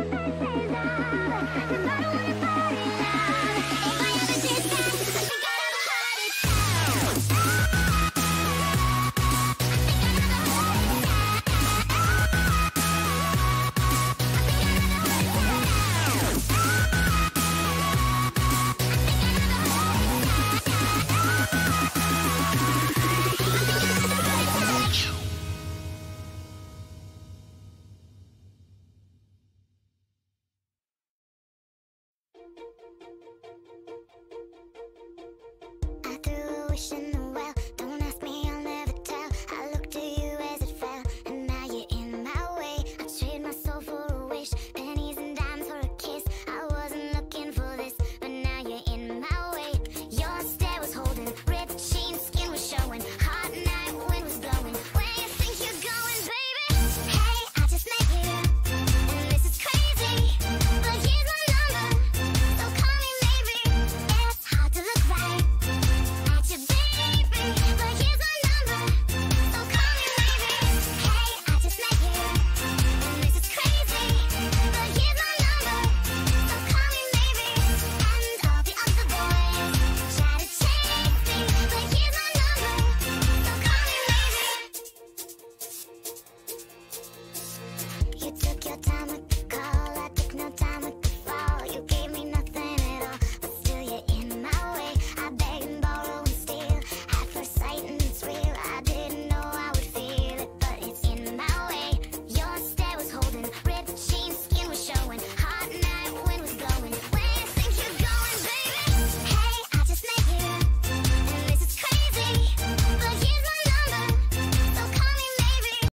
I pushing